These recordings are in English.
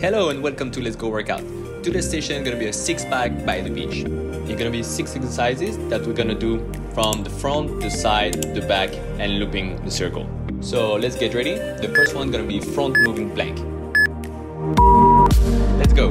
Hello and welcome to Lesgo Workout. Today's session is gonna be a six pack by the beach. It's gonna be six exercises that we're gonna do from the front, the side, the back, and looping the circle. So let's get ready. The first one is gonna be front moving plank. Let's go.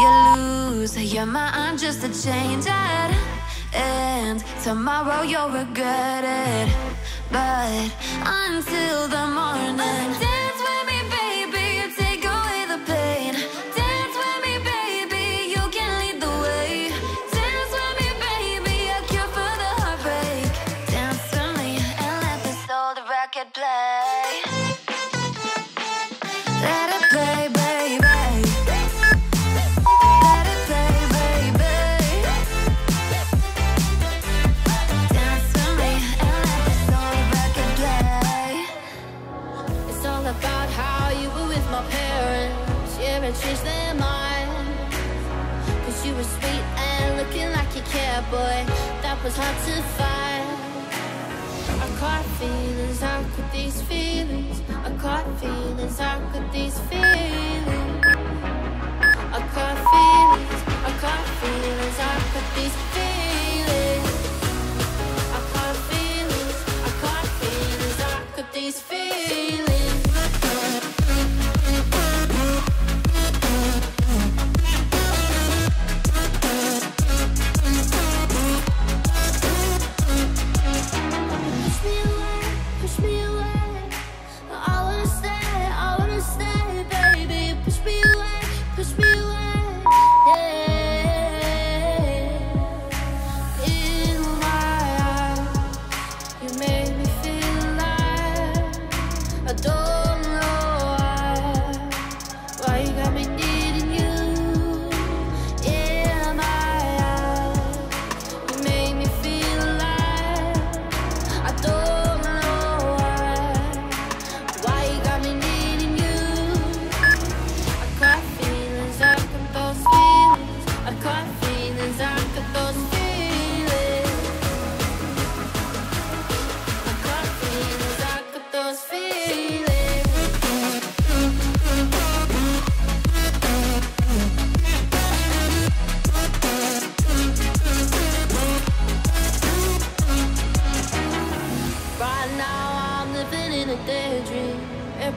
You lose your mind just to change it. And tomorrow you'll regret it. But until the morning. Boy, that was hard to find. I caught feelings, how could these feelings? I caught feelings, how could these feelings? I caught feelings, I caught feelings, how could these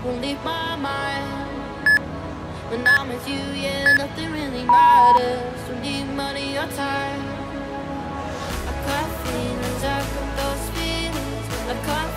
won't leave my mind. When I'm with you, yeah, nothing really matters. Don't need money or time. I got feelings, I got those feelings. I got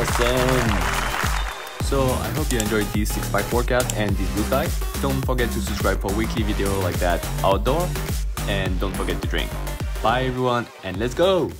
Awesome. So I hope you enjoyed this 6 pack workout and this blue tie. Don't forget to subscribe for weekly video like that outdoor and don't forget to drink. Bye everyone and let's go!